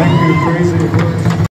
Thank you, Tracy.